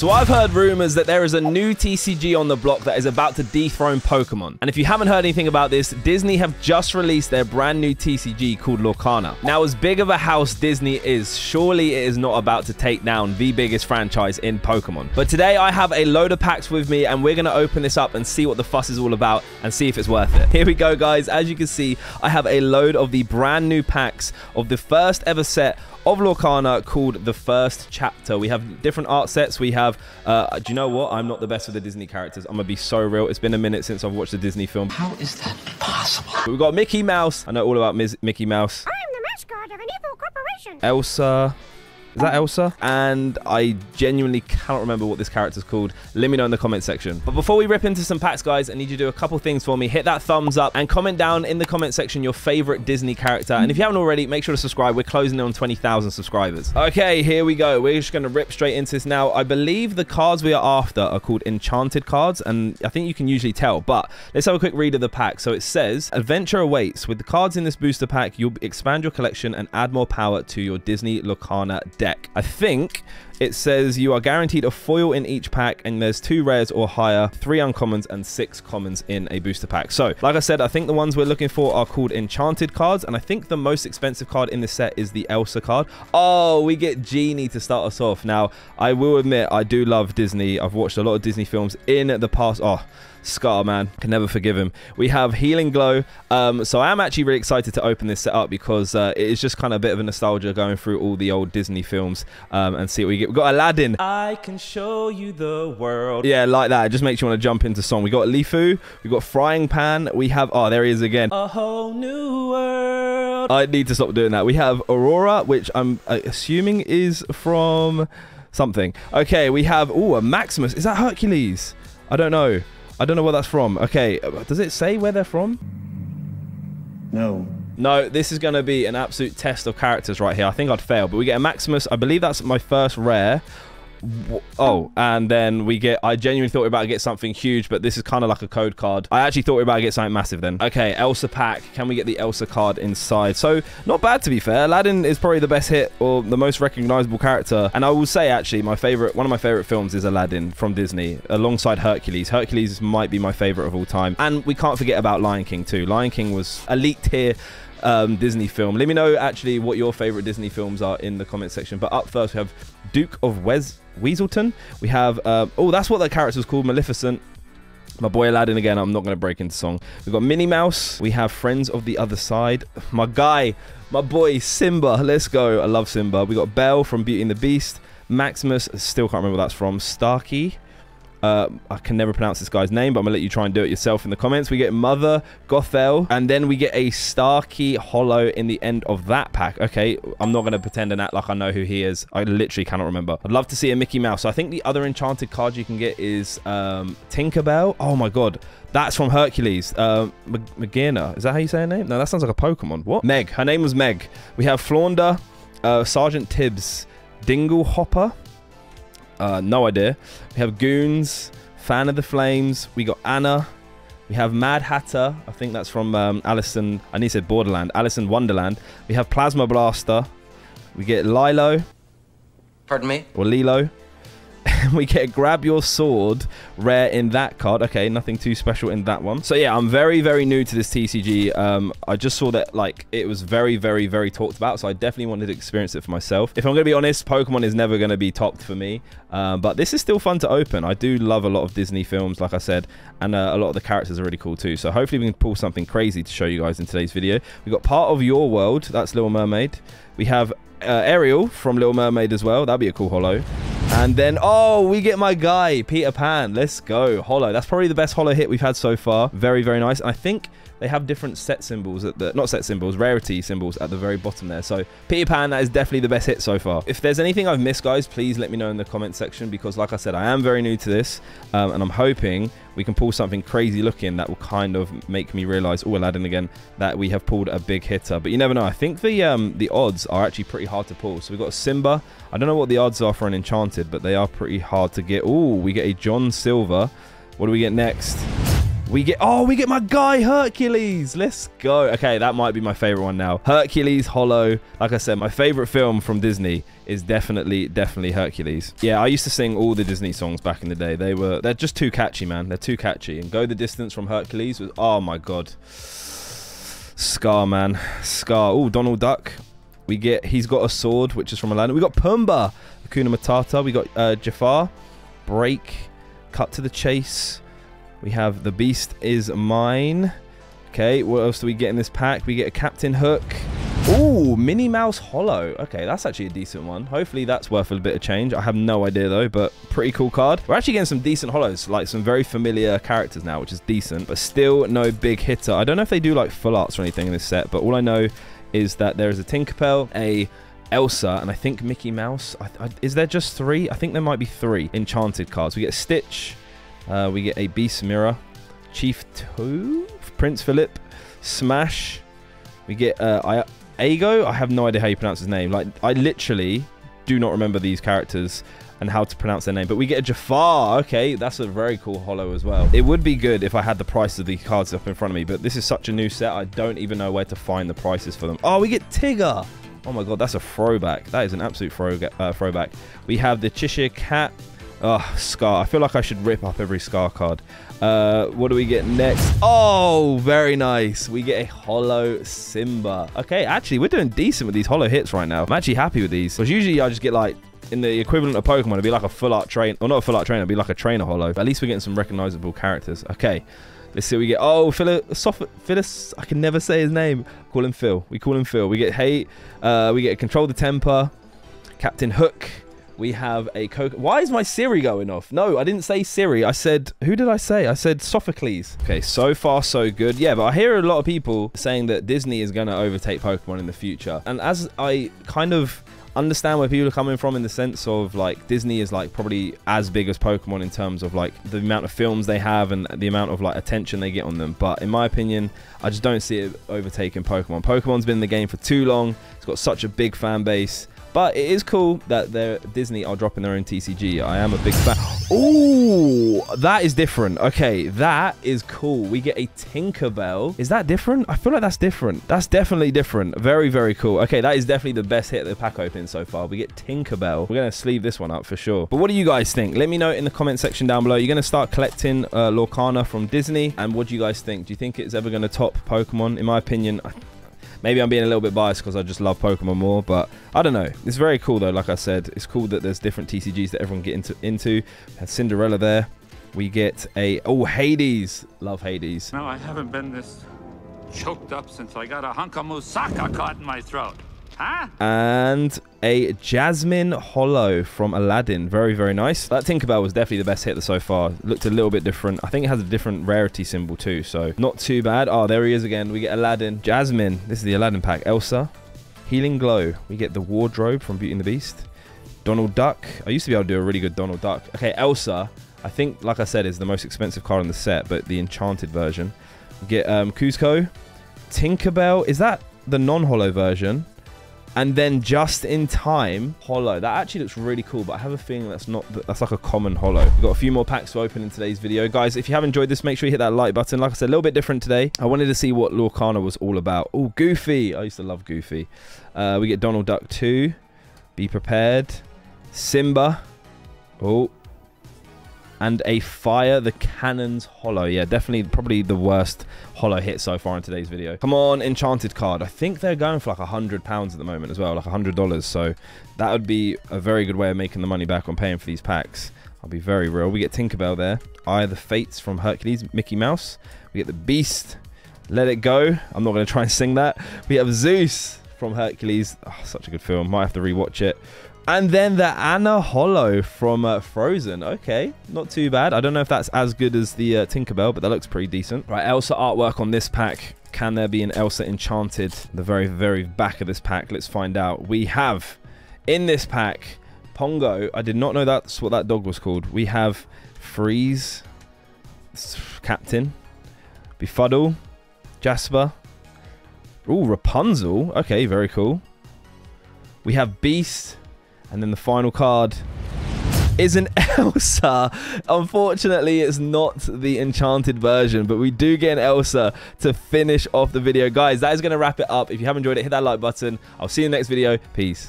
So I've heard rumors that there is a new TCG on the block that is about to dethrone Pokemon. And if you haven't heard anything about this, Disney have just released their brand new TCG called Lorcana. Now, as big of a house Disney is, surely it is not about to take down the biggest franchise in Pokemon. But today I have a load of packs with me and we're going to open this up and see what the fuss is all about and see if it's worth it. Here we go, guys. As you can see, I have a load of the brand new packs of the first ever set of Lorcana called The First Chapter. We have different art sets. We have, uh, do you know what? I'm not the best with the Disney characters. I'm going to be so real. It's been a minute since I've watched a Disney film. How is that possible? We've got Mickey Mouse. I know all about Ms. Mickey Mouse. I am the mascot of an evil corporation. Elsa. Is that Elsa? And I genuinely cannot remember what this character's called. Let me know in the comment section. But before we rip into some packs, guys, I need you to do a couple things for me. Hit that thumbs up and comment down in the comment section your favorite Disney character. And if you haven't already, make sure to subscribe. We're closing in on 20,000 subscribers. Okay, here we go. We're just going to rip straight into this now. I believe the cards we are after are called enchanted cards, and I think you can usually tell. But let's have a quick read of the pack. So it says, Adventure awaits. With the cards in this booster pack, you'll expand your collection and add more power to your Disney Lorcana deck. I think it says you are guaranteed a foil in each pack and there's two rares or higher, three uncommons and six commons in a booster pack. So like I said, I think the ones we're looking for are called enchanted cards and I think the most expensive card in this set is the Elsa card. Oh, we get Genie to start us off. Now, I will admit I do love Disney. I've watched a lot of Disney films in the past. Oh, Scar, man. Can never forgive him. We have Healing Glow. Um, so I am actually really excited to open this set up because uh, it is just kind of a bit of a nostalgia going through all the old Disney films um, and see what we get. We've got Aladdin. I can show you the world. Yeah, like that. It just makes you want to jump into song. We got LeFou. We got Frying Pan. We have, oh, there he is again. A whole new world. I need to stop doing that. We have Aurora, which I'm uh, assuming is from something. Okay, we have, oh, a Maximus. Is that Hercules? I don't know. I don't know where that's from. Okay, does it say where they're from? No. No, this is going to be an absolute test of characters right here. I think I'd fail, but we get a Maximus. I believe that's my first rare. Oh, and then we get... I genuinely thought we were about to get something huge, but this is kind of like a code card. I actually thought we were about to get something massive then. Okay, Elsa pack. Can we get the Elsa card inside? So, not bad to be fair. Aladdin is probably the best hit or the most recognizable character. And I will say, actually, my favorite... One of my favorite films is Aladdin from Disney, alongside Hercules. Hercules might be my favorite of all time. And we can't forget about Lion King too. Lion King was elite tier um, Disney film. Let me know actually what your favorite Disney films are in the comment section. But up first, we have Duke of Wes Weaselton. We have, uh, oh, that's what that character's called, Maleficent. My boy Aladdin again. I'm not going to break into song. We've got Minnie Mouse. We have Friends of the Other Side. My guy, my boy Simba. Let's go. I love Simba. We got Belle from Beauty and the Beast. Maximus. Still can't remember that's from. Starkey. Uh, I can never pronounce this guy's name, but I'm going to let you try and do it yourself in the comments. We get Mother, Gothel, and then we get a Starkey Holo in the end of that pack. Okay, I'm not going to pretend and act like I know who he is. I literally cannot remember. I'd love to see a Mickey Mouse. So I think the other enchanted card you can get is um, Tinkerbell. Oh my god. That's from Hercules. Uh, Magina. Is that how you say her name? No, that sounds like a Pokemon. What? Meg. Her name was Meg. We have Flounder, uh, Sergeant Tibbs, Dingle Hopper, uh, no idea. We have Goons, Fan of the Flames. We got Anna. We have Mad Hatter. I think that's from um, Alison. I need to say Borderland. Alice in Wonderland. We have Plasma Blaster. We get Lilo. Pardon me? Or Lilo. we get grab your sword rare in that card. Okay nothing too special in that one. So yeah i'm very very new to this tcg um i just saw that like it was very very very talked about so i definitely wanted to experience it for myself. If i'm gonna be honest pokemon is never gonna be topped for me um, but this is still fun to open. I do love a lot of disney films like i said and uh, a lot of the characters are really cool too. So hopefully we can pull something crazy to show you guys in today's video. We got part of your world that's little mermaid. We have uh, Ariel from Little Mermaid as well. That'd be a cool holo. And then, oh, we get my guy, Peter Pan. Let's go. Holo. That's probably the best holo hit we've had so far. Very, very nice. And I think they have different set symbols at the not set symbols rarity symbols at the very bottom there. So peter pan that is definitely the best hit so far. If there's anything i've missed guys please let me know in the comment section because like i said i am very new to this um, and i'm hoping we can pull something crazy looking that will kind of make me realize oh aladdin again that we have pulled a big hitter. But you never know. I think the um the odds are actually pretty hard to pull. So we've got simba. I don't know what the odds are for an enchanted but they are pretty hard to get. Oh we get a john silver. What do we get next We get oh, we get my guy Hercules. Let's go. Okay, that might be my favorite one now. Hercules Holo. Like I said, my favorite film from Disney is definitely definitely Hercules. Yeah, I used to sing all the Disney songs back in the day. They were they're just too catchy, man. They're too catchy. And Go the Distance from Hercules was oh my god. Scar, man. Scar. Oh, Donald Duck. We get he's got a sword, which is from Aladdin. We got Pumbaa, Hakuna Matata. We got uh, Jafar, Break, Cut to the Chase. We have The Beast is Mine. Okay, what else do we get in this pack? We get a Captain Hook. Ooh, Minnie Mouse Holo. Okay, that's actually a decent one. Hopefully that's worth a bit of change. I have no idea though, but pretty cool card. We're actually getting some decent holos, like some very familiar characters now, which is decent, but still no big hitter. I don't know if they do like full arts or anything in this set, but all I know is that there is a Tinkerbell, a Elsa, and I think Mickey Mouse. I, I, is there just three? I think there might be three enchanted cards. We get Stitch, uh, we get a Beast Mirror, Chief Tui, Prince Philip, Smash, we get uh, I, Ago. I have no idea how you pronounce his name. Like, I literally do not remember these characters and how to pronounce their name. But we get a Jafar. Okay, that's a very cool holo as well. It would be good if I had the price of these cards up in front of me, but this is such a new set, I don't even know where to find the prices for them. Oh, we get Tigger. Oh my god, that's a throwback. That is an absolute throw, uh, throwback. We have the Cheshire Cat. Oh, Scar. I feel like I should rip up every Scar card. Uh, what do we get next? Oh, very nice. We get a holo Simba. Okay, actually, we're doing decent with these holo hits right now. I'm actually happy with these. Because usually I just get like in the equivalent of Pokemon, it'd be like a full art train, or not a full art trainer, it'd be like a trainer holo. But at least we're getting some recognizable characters. Okay, let's see what we get. Oh, Philosoph Phyllis, I can never say his name. Call him Phil. We call him Phil. We get Hate. Uh, we get Control the Temper. Captain Hook. We have a Coke. Why is my Siri going off? No, I didn't say Siri. I said, who did I say? I said Sophocles. Okay, so far so good. Yeah, but I hear a lot of people saying that Disney is going to overtake Pokemon in the future. And as I kind of understand where people are coming from in the sense of like Disney is like probably as big as Pokemon in terms of like the amount of films they have and the amount of like attention they get on them. But in my opinion, I just don't see it overtaking Pokemon. Pokemon's been in the game for too long. It's got such a big fan base. But it is cool that Disney are dropping their own TCG. I am a big fan. Ooh, that is different. Okay, that is cool. We get a Tinkerbell. Is that different? I feel like that's different. That's definitely different. Very, very cool. Okay, that is definitely the best hit of the pack opening so far. We get Tinkerbell. We're going to sleeve this one up for sure. But what do you guys think? Let me know in the comment section down below. You're going to start collecting uh, Lorcana from Disney. And what do you guys think? Do you think it's ever going to top Pokemon? In my opinion, Maybe I'm being a little bit biased because I just love Pokemon more, but I don't know. It's very cool though. Like I said, it's cool that there's different TCGs that everyone get into. into. Cinderella there. We get a oh Hades. Love Hades. No, I haven't been this choked up since I got a hunk of moussaka caught in my throat. Huh? And a Jasmine Holo from Aladdin. Very, very nice. That Tinkerbell was definitely the best hit so far. Looked a little bit different. I think it has a different rarity symbol too, so not too bad. Oh, there he is again. We get Aladdin. Jasmine. This is the Aladdin pack. Elsa. Healing Glow. We get the Wardrobe from Beauty and the Beast. Donald Duck. I used to be able to do a really good Donald Duck. Okay, Elsa. I think, like I said, is the most expensive card in the set, but the enchanted version. We get um, Kuzco. Tinkerbell. Is that the non-holo version? And then just in time holo. That actually looks really cool but i have a feeling that's not that's like a common holo. We've got a few more packs to open in today's video. Guys if you have enjoyed this make sure you hit that like button. Like i said a little bit different today. I wanted to see what lorcana was all about. Oh goofy. I used to love goofy. Uh, we get donald duck 2 be prepared. Simba. Oh and a Fire the Cannons Holo. Yeah, definitely probably the worst holo hit so far in today's video. Come on, Enchanted card. I think they're going for like a hundred pounds at the moment as well, like a hundred dollars. So that would be a very good way of making the money back on paying for these packs. I'll be very real. We get Tinkerbell there. Eye of the Fates from Hercules, Mickey Mouse. We get the Beast. Let It Go. I'm not going to try and sing that. We have Zeus from Hercules. Oh, such a good film. Might have to rewatch it. And then the Anna Holo from uh, Frozen. Okay, not too bad. I don't know if that's as good as the uh, Tinkerbell, but that looks pretty decent. Right, Elsa artwork on this pack. Can there be an Elsa Enchanted? The very, very back of this pack. Let's find out. We have in this pack Pongo. I did not know that's what that dog was called. We have Freeze, Captain, Befuddle, Jasper. Ooh, Rapunzel. Okay, very cool. We have Beast. And then the final card. is an Elsa. Unfortunately, it's not the enchanted version, but we do get an Elsa to finish off the video. Guys, that is going to wrap it up. If you have enjoyed it, hit that like button. I'll see you in the next video. Peace.